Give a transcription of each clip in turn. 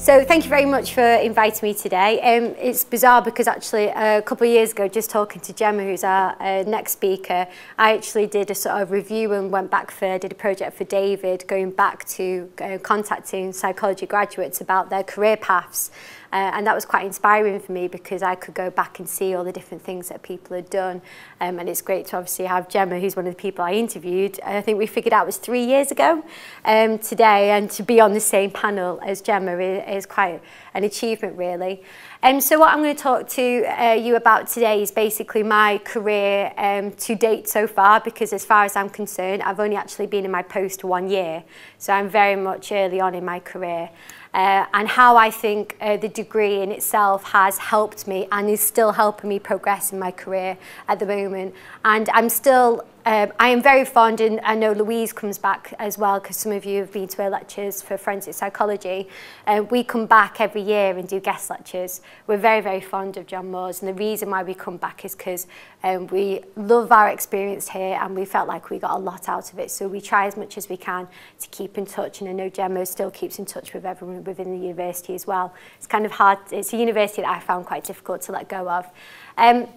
So thank you very much for inviting me today. Um, it's bizarre because actually uh, a couple of years ago, just talking to Gemma, who's our uh, next speaker, I actually did a sort of review and went back for, did a project for David, going back to uh, contacting psychology graduates about their career paths. Uh, and that was quite inspiring for me because I could go back and see all the different things that people had done. Um, and it's great to obviously have Gemma, who's one of the people I interviewed. I think we figured out was three years ago um, today. And to be on the same panel as Gemma is, is quite an achievement, really. Um, so what I'm going to talk to uh, you about today is basically my career um, to date so far, because as far as I'm concerned, I've only actually been in my post one year. So I'm very much early on in my career uh, and how I think uh, the degree in itself has helped me and is still helping me progress in my career at the moment. And I'm still Um, I am very fond, and I know Louise comes back as well, because some of you have been to her lectures for forensic psychology. Um, we come back every year and do guest lectures. We're very, very fond of John Moore's, and the reason why we come back is because um, we love our experience here, and we felt like we got a lot out of it. So we try as much as we can to keep in touch, and I know Gemma still keeps in touch with everyone within the university as well. It's kind of hard, it's a university that I found quite difficult to let go of. Um,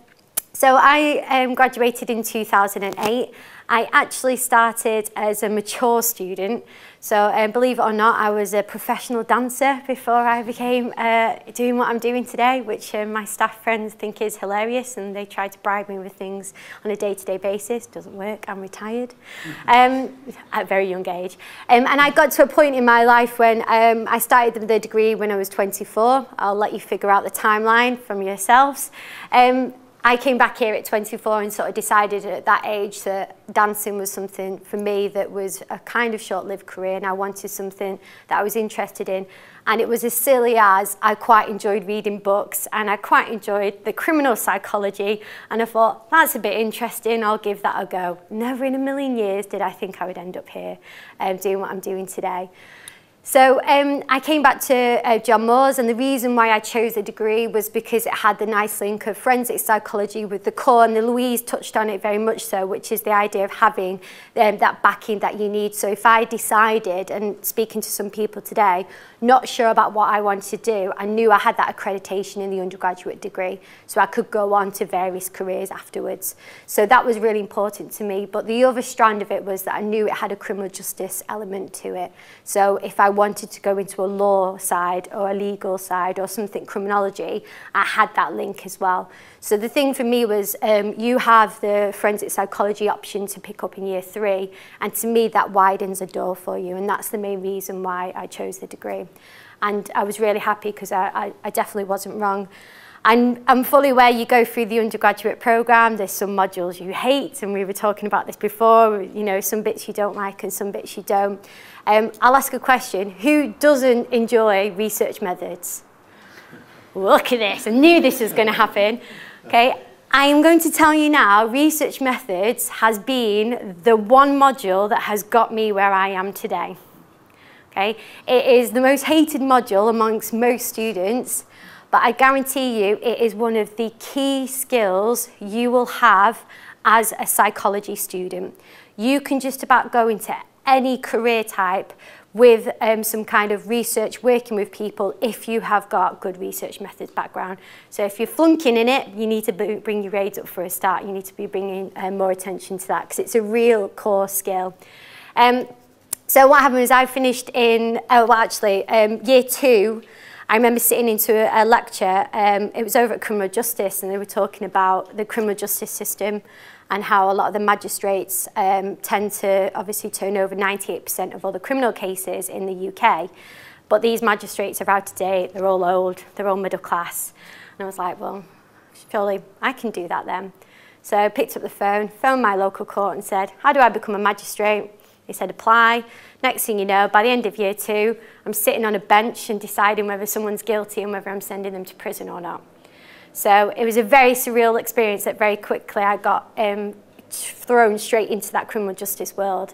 So I um, graduated in 2008. I actually started as a mature student. So um, believe it or not, I was a professional dancer before I became uh, doing what I'm doing today, which um, my staff friends think is hilarious and they try to bribe me with things on a day-to-day -day basis. Doesn't work, I'm retired mm -hmm. um, at a very young age. Um, and I got to a point in my life when um, I started the degree when I was 24. I'll let you figure out the timeline from yourselves. Um, I came back here at 24 and sort of decided at that age that dancing was something for me that was a kind of short-lived career and I wanted something that I was interested in. And it was as silly as I quite enjoyed reading books and I quite enjoyed the criminal psychology and I thought, that's a bit interesting, I'll give that a go. Never in a million years did I think I would end up here um, doing what I'm doing today. So um, I came back to uh, John Moores and the reason why I chose the degree was because it had the nice link of forensic psychology with the core and the Louise touched on it very much so, which is the idea of having um, that backing that you need. So if I decided, and speaking to some people today, not sure about what I wanted to do, I knew I had that accreditation in the undergraduate degree so I could go on to various careers afterwards. So that was really important to me. But the other strand of it was that I knew it had a criminal justice element to it. So if I wanted to go into a law side or a legal side or something criminology, I had that link as well. So the thing for me was um, you have the forensic psychology option to pick up in year three. And to me, that widens a door for you. And that's the main reason why I chose the degree. And I was really happy because I, I, I definitely wasn't wrong. And I'm fully aware you go through the undergraduate program, there's some modules you hate, and we were talking about this before, you know, some bits you don't like and some bits you don't. Um, I'll ask a question. Who doesn't enjoy research methods? Look at this, I knew this was going to happen. Okay, I am going to tell you now, research methods has been the one module that has got me where I am today. Okay, it is the most hated module amongst most students, But I guarantee you it is one of the key skills you will have as a psychology student. You can just about go into any career type with um, some kind of research working with people if you have got good research methods background. So if you're flunking in it, you need to bring your grades up for a start. You need to be bringing um, more attention to that because it's a real core skill. Um, so what happened is I finished in, oh, well, actually, um, year two, I remember sitting into a, a lecture, um, it was over at Criminal Justice, and they were talking about the criminal justice system and how a lot of the magistrates um, tend to obviously turn over 98% of all the criminal cases in the UK. But these magistrates are out of date, they're all old, they're all middle class. And I was like, well, surely I can do that then. So I picked up the phone, phoned my local court and said, how do I become a magistrate? They said apply. Next thing you know, by the end of year two, I'm sitting on a bench and deciding whether someone's guilty and whether I'm sending them to prison or not. So it was a very surreal experience that very quickly I got um, thrown straight into that criminal justice world.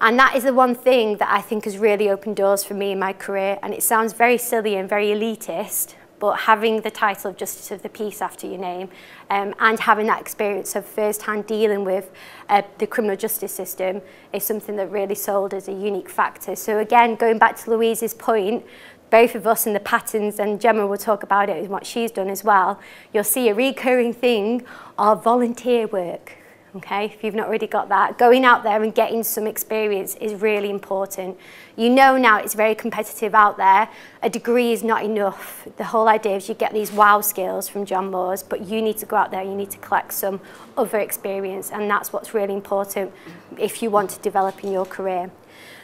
And that is the one thing that I think has really opened doors for me in my career. And it sounds very silly and very elitist, but having the title of Justice of the Peace after your name um, and having that experience of first-hand dealing with uh, the criminal justice system is something that really sold as a unique factor. So again, going back to Louise's point, both of us and the patterns, and Gemma will talk about it and what she's done as well, you'll see a recurring thing of volunteer work okay? If you've not already got that, going out there and getting some experience is really important. You know now it's very competitive out there. A degree is not enough. The whole idea is you get these wow skills from John Moores, but you need to go out there, you need to collect some other experience, and that's what's really important if you want to develop in your career.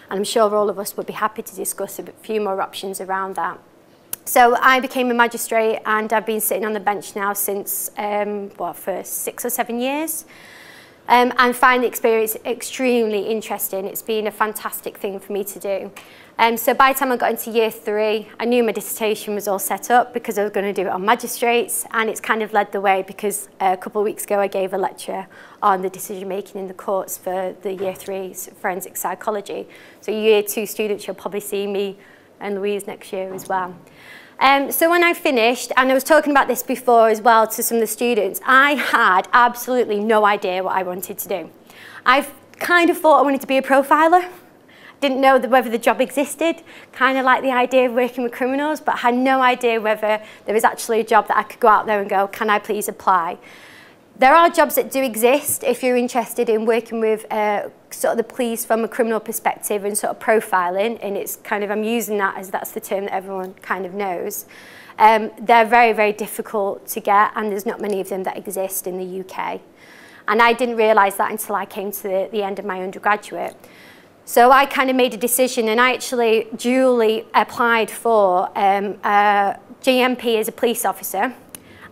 And I'm sure all of us would be happy to discuss a few more options around that. So I became a magistrate and I've been sitting on the bench now since, um, what, for six or seven years um, and find the experience extremely interesting. It's been a fantastic thing for me to do. Um, so by the time I got into year three, I knew my dissertation was all set up because I was going to do it on magistrates, and it's kind of led the way because uh, a couple of weeks ago I gave a lecture on the decision making in the courts for the year three forensic psychology. So year two students, you'll probably see me and Louise next year as well. Um, so when I finished, and I was talking about this before as well to some of the students, I had absolutely no idea what I wanted to do. I kind of thought I wanted to be a profiler. Didn't know the, whether the job existed, kind of like the idea of working with criminals, but had no idea whether there was actually a job that I could go out there and go, can I please apply? There are jobs that do exist if you're interested in working with uh, sort of the police from a criminal perspective and sort of profiling, and it's kind of, I'm using that as that's the term that everyone kind of knows. Um, they're very, very difficult to get, and there's not many of them that exist in the UK. And I didn't realise that until I came to the, the end of my undergraduate. So I kind of made a decision and I actually duly applied for um, a uh, GMP as a police officer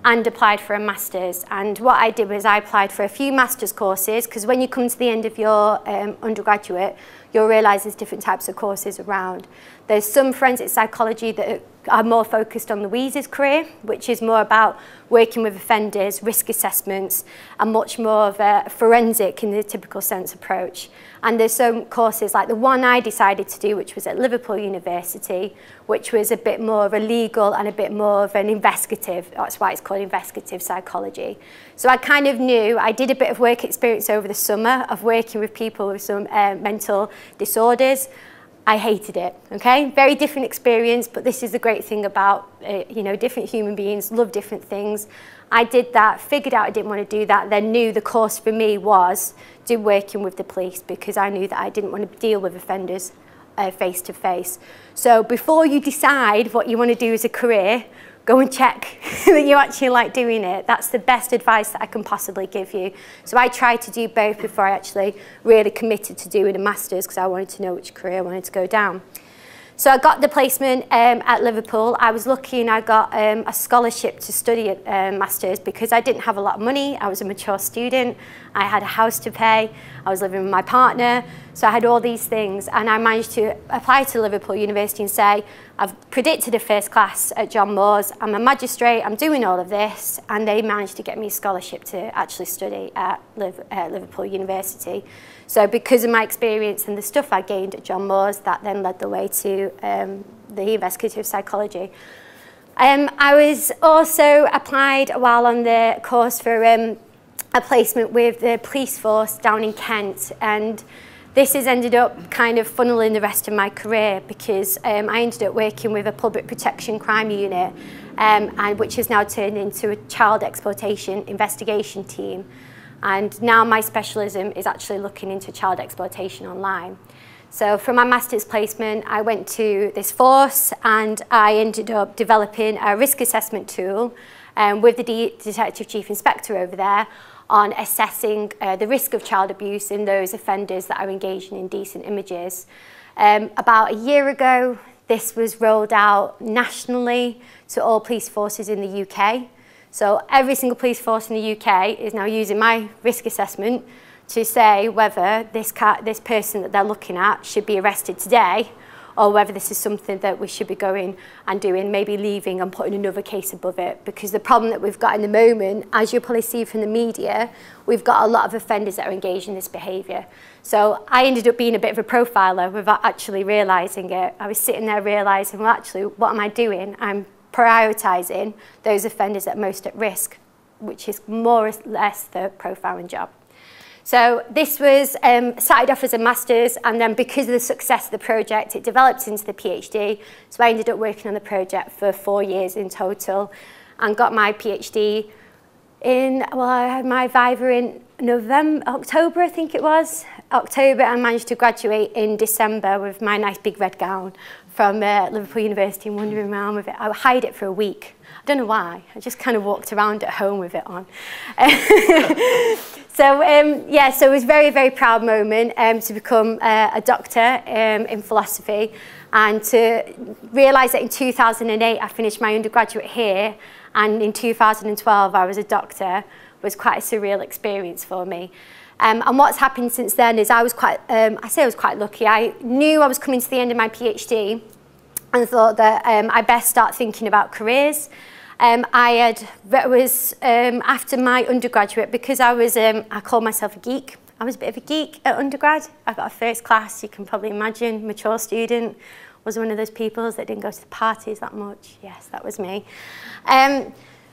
and applied for a master's. And what I did was I applied for a few master's courses because when you come to the end of your um, undergraduate, you'll realise there's different types of courses around. There's some forensic psychology that are more focused on Louise's career, which is more about working with offenders, risk assessments, and much more of a forensic in the typical sense approach. And there's some courses like the one I decided to do, which was at Liverpool University, which was a bit more of a legal and a bit more of an investigative, that's why it's called investigative psychology. So I kind of knew, I did a bit of work experience over the summer of working with people with some uh, mental disorders, I hated it, okay? Very different experience, but this is the great thing about, uh, you know, different human beings love different things. I did that, figured out I didn't want to do that, then knew the course for me was do working with the police because I knew that I didn't want to deal with offenders uh, face to face. So before you decide what you want to do as a career, go and check that you actually like doing it. That's the best advice that I can possibly give you. So I tried to do both before I actually really committed to doing a master's because I wanted to know which career I wanted to go down. So I got the placement um, at Liverpool. I was lucky and I got um, a scholarship to study at um, Masters because I didn't have a lot of money. I was a mature student. I had a house to pay, I was living with my partner, so I had all these things. And I managed to apply to Liverpool University and say, I've predicted a first class at John Moores, I'm a magistrate, I'm doing all of this. And they managed to get me a scholarship to actually study at uh, Liverpool University. So because of my experience and the stuff I gained at John Moores, that then led the way to um, the investigative psychology. Um, I was also applied while on the course for um, a placement with the police force down in Kent and this has ended up kind of funneling the rest of my career because um, I ended up working with a public protection crime unit um, and which has now turned into a child exploitation investigation team and now my specialism is actually looking into child exploitation online. So from my master's placement I went to this force and I ended up developing a risk assessment tool um, with the detective chief inspector over there on assessing uh, the risk of child abuse in those offenders that are engaging in decent images. Um, about a year ago, this was rolled out nationally to all police forces in the UK. So every single police force in the UK is now using my risk assessment to say whether this, this person that they're looking at should be arrested today or whether this is something that we should be going and doing, maybe leaving and putting another case above it. Because the problem that we've got in the moment, as you'll probably see from the media, we've got a lot of offenders that are engaged in this behaviour. So I ended up being a bit of a profiler without actually realising it. I was sitting there realising, well, actually, what am I doing? I'm prioritising those offenders that are most at risk, which is more or less the profiling job. So this was um, started off as a master's and then because of the success of the project, it developed into the PhD. So I ended up working on the project for four years in total and got my PhD in, well, I had my Viva in November, October, I think it was. October, I managed to graduate in December with my nice big red gown from uh, Liverpool University and wandering around with it. I hide it for a week. I don't know why. I just kind of walked around at home with it on. so, um, yeah, so it was a very, very proud moment um, to become uh, a doctor um, in philosophy and to realise that in 2008 I finished my undergraduate here And in 2012, I was a doctor. It was quite a surreal experience for me. Um, and what's happened since then is I was quite, um, I say I was quite lucky. I knew I was coming to the end of my PhD and thought that um, I best start thinking about careers. Um, I had, was um, after my undergraduate, because I was, um, I call myself a geek. I was a bit of a geek at undergrad. I got a first class, you can probably imagine, mature student, was one of those people that didn't go to the parties that much. Yes, that was me. Um,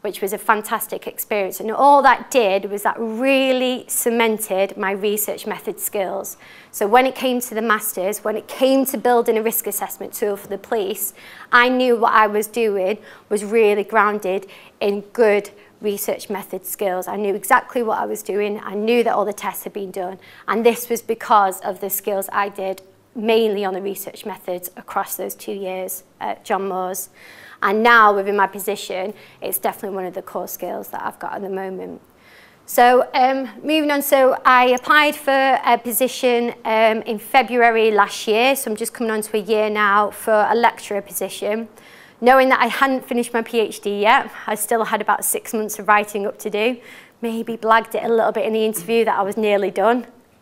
which was a fantastic experience. And all that did was that really cemented my research method skills. So when it came to the Masters, when it came to building a risk assessment tool for the police, I knew what I was doing was really grounded in good research method skills. I knew exactly what I was doing. I knew that all the tests had been done. And this was because of the skills I did mainly on the research methods across those two years at John Moores. And now, within my position, it's definitely one of the core skills that I've got at the moment. So um, moving on, so I applied for a position um, in February last year, so I'm just coming on to a year now for a lecturer position. Knowing that I hadn't finished my PhD yet, I still had about six months of writing up to do, maybe blagged it a little bit in the interview that I was nearly done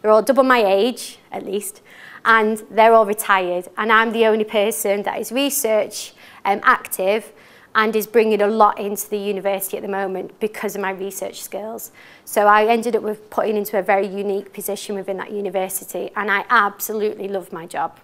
They're all double my age, at least, and they're all retired. And I'm the only person that is research um, active and is bringing a lot into the university at the moment because of my research skills. So I ended up with putting into a very unique position within that university and I absolutely love my job.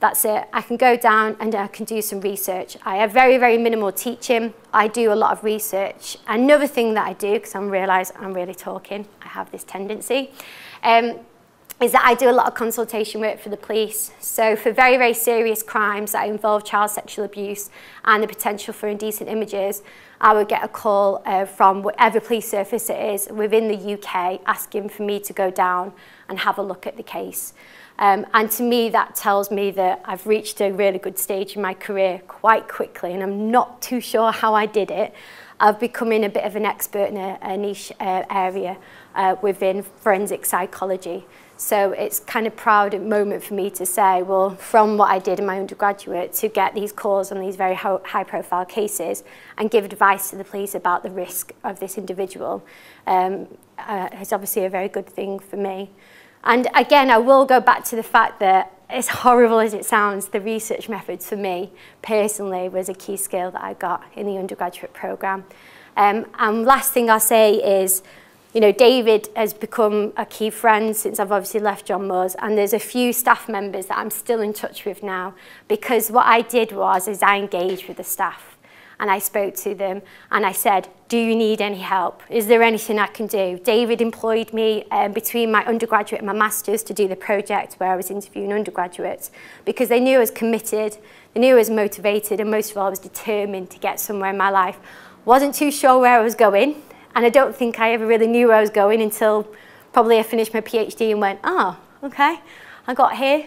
that's it. I can go down and I can do some research. I have very, very minimal teaching. I do a lot of research. Another thing that I do, because I realise I'm really talking, I have this tendency, um, is that I do a lot of consultation work for the police. So for very, very serious crimes that involve child sexual abuse and the potential for indecent images, I would get a call uh, from whatever police service it is within the UK asking for me to go down and have a look at the case. Um, and to me, that tells me that I've reached a really good stage in my career quite quickly, and I'm not too sure how I did it. I've becoming a bit of an expert in a, a niche uh, area uh, within forensic psychology. So it's kind of proud moment for me to say, well, from what I did in my undergraduate to get these calls on these very high profile cases and give advice to the police about the risk of this individual um, uh, is obviously a very good thing for me. And again, I will go back to the fact that as horrible as it sounds, the research methods for me personally was a key skill that I got in the undergraduate programme. Um, and last thing I'll say is, you know, David has become a key friend since I've obviously left John Moores, and there's a few staff members that I'm still in touch with now because what I did was is I engaged with the staff and I spoke to them and I said, do you need any help? Is there anything I can do? David employed me um, between my undergraduate and my master's to do the project where I was interviewing undergraduates because they knew I was committed, they knew I was motivated and most of all I was determined to get somewhere in my life. Wasn't too sure where I was going and I don't think I ever really knew where I was going until probably I finished my PhD and went, oh, okay, I got here,